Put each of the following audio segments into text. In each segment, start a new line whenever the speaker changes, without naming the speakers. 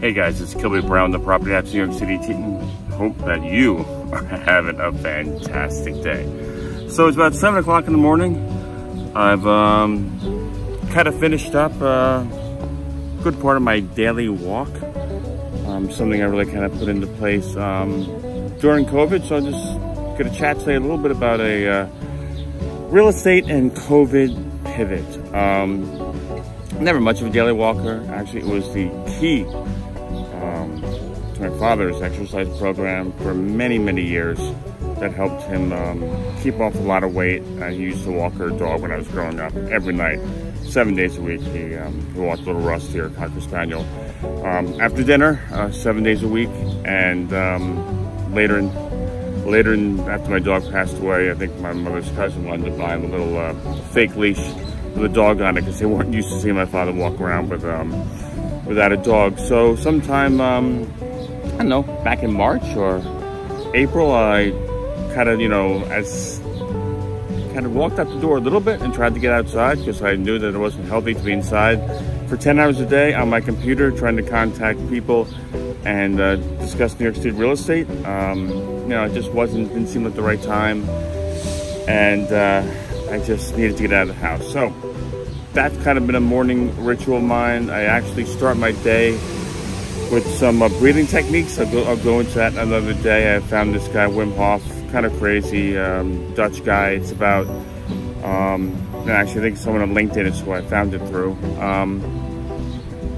Hey guys, it's Kilby Browne, the Property Hats New York City Team. Hope that you are having a fantastic day. So it's about 7 o'clock in the morning. I've um, kind of finished up a uh, good part of my daily walk. Um, something I really kind of put into place um, during COVID. So I'm just going to chat today a little bit about a uh, real estate and COVID pivot. Um, never much of a daily walker. Actually, it was the key my father's exercise program for many, many years that helped him um, keep off a lot of weight. I used to walk our dog when I was growing up every night, seven days a week. He, um, he walked little Rust here, Cocker Spaniel. Um, after dinner, uh, seven days a week, and um, later in later in, after my dog passed away, I think my mother's cousin wanted to buy him a little uh, fake leash with a dog on it because they weren't used to seeing my father walk around with um, without a dog. So sometime um, I don't know, back in March or April, I kind of, you know, as kind of walked out the door a little bit and tried to get outside because I knew that it wasn't healthy to be inside for 10 hours a day on my computer trying to contact people and uh, discuss New York City real estate. Um, you know, it just wasn't, didn't seem like the right time. And uh, I just needed to get out of the house. So that's kind of been a morning ritual of mine. I actually start my day with some uh, breathing techniques. I'll go, I'll go, into that another day. I found this guy, Wim Hof, kind of crazy um, Dutch guy. It's about, um, actually I think someone on LinkedIn is who I found it through. Um,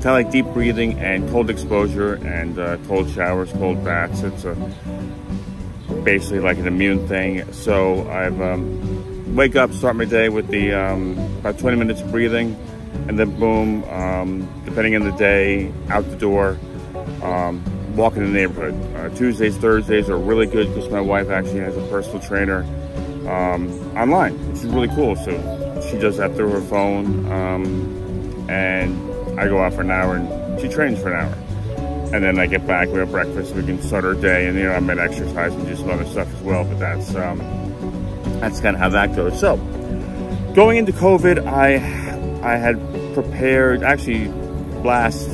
kind of like deep breathing and cold exposure and uh, cold showers, cold baths. It's a, basically like an immune thing. So I've um, wake up, start my day with the um, about 20 minutes of breathing and then boom, um, depending on the day, out the door, um, walking in the neighborhood. Uh, Tuesdays, Thursdays are really good because my wife actually has a personal trainer um, online, which is really cool. So she does that through her phone, um, and I go out for an hour and she trains for an hour. And then I get back, we have breakfast, we can start our day, and you know, I'm at exercise and do some other stuff as well, but that's, um, that's kind of how that goes. So, going into COVID, I, I had prepared, actually last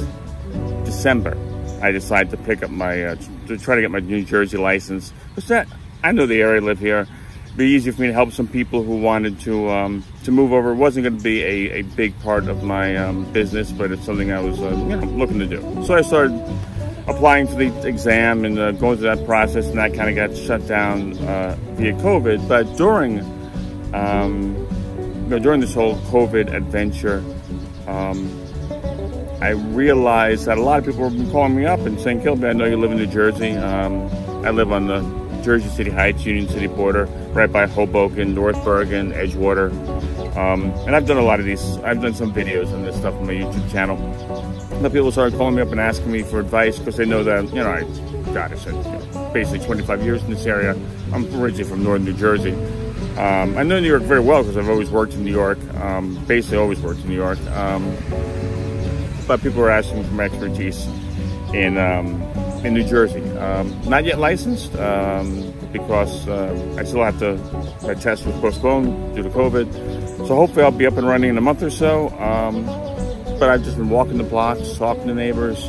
December, I decided to pick up my, uh, to try to get my New Jersey license. Because that, I know the area, I live here. It'd be easy for me to help some people who wanted to um, to move over. It wasn't going to be a, a big part of my um, business, but it's something I was uh, you know looking to do. So I started applying for the exam and uh, going through that process, and that kind of got shut down uh, via COVID. But during um, you know, during this whole COVID adventure, um, I realized that a lot of people have been calling me up and saying, Kilby, I know you live in New Jersey. Um, I live on the Jersey City Heights, Union City border, right by Hoboken, North Bergen, Edgewater. Um, and I've done a lot of these, I've done some videos on this stuff on my YouTube channel. But people started calling me up and asking me for advice because they know that, you know, I, God, I said, you know, basically 25 years in this area. I'm originally from Northern New Jersey. Um, I know New York very well because I've always worked in New York, um, basically always worked in New York. But people are asking for my expertise in um, in New Jersey. Um, not yet licensed um, because uh, I still have to. My test was postponed due to COVID, so hopefully I'll be up and running in a month or so. Um, but I've just been walking the blocks, talking to neighbors,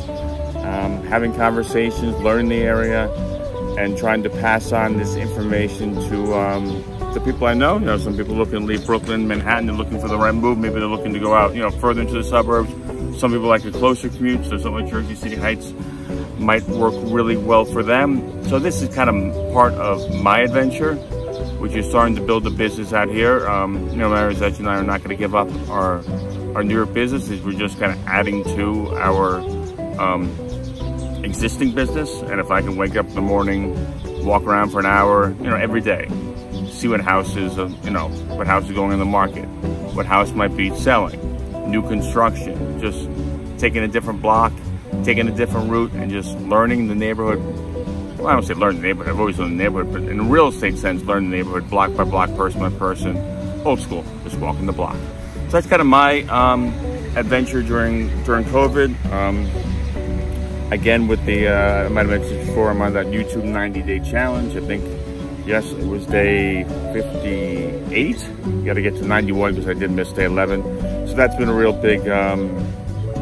um, having conversations, learning the area, and trying to pass on this information to um, the people I know. You know, some people looking to leave Brooklyn, Manhattan, they're looking for the right move. Maybe they're looking to go out, you know, further into the suburbs some people like a closer commute, so something like Jersey City Heights might work really well for them. So this is kind of part of my adventure, which is starting to build a business out here. Um, you know, Marizete and I are not going to give up our our New York business. We're just kind of adding to our um, existing business. And if I can wake up in the morning, walk around for an hour, you know, every day, see what houses, uh, you know, what house is going in the market, what house might be selling, new construction, just taking a different block, taking a different route, and just learning the neighborhood. Well, I don't say learn the neighborhood, I've always learned the neighborhood, but in a real estate sense, learn the neighborhood block by block, person by person, old school, just walking the block. So that's kind of my um, adventure during during COVID. Um, again, with the, uh, I might have mentioned before, I'm on that YouTube 90 day challenge. I think, yes, it was day 58. Got to get to 91 because I did miss day 11 So that's been a real big, um,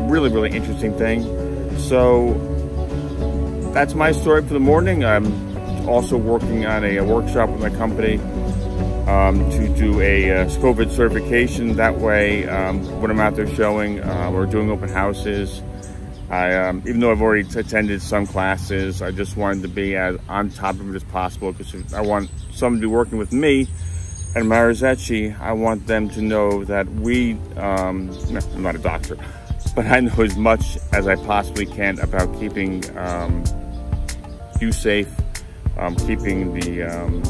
really, really interesting thing. So that's my story for the morning. I'm also working on a, a workshop with my company um, to do a uh, SCOVID certification. That way, um, when I'm out there showing uh, or doing open houses, I, um, even though I've already attended some classes, I just wanted to be as on top of it as possible because I want be working with me and Marizete, I want them to know that we, um, no, I'm not a doctor, but I know as much as I possibly can about keeping um, you safe, um, keeping the um,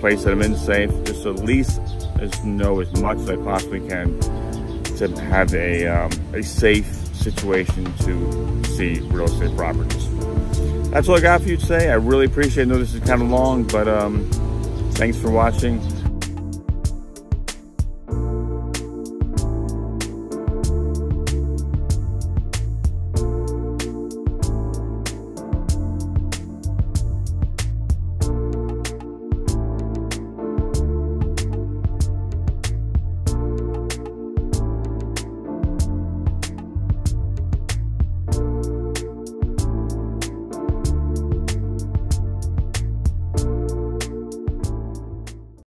place that I'm in safe, just at least as know as much as I possibly can to have a, um, a safe situation to see real estate properties. That's all I got for you today. I really appreciate it. I know this is kind of long, but um, thanks for watching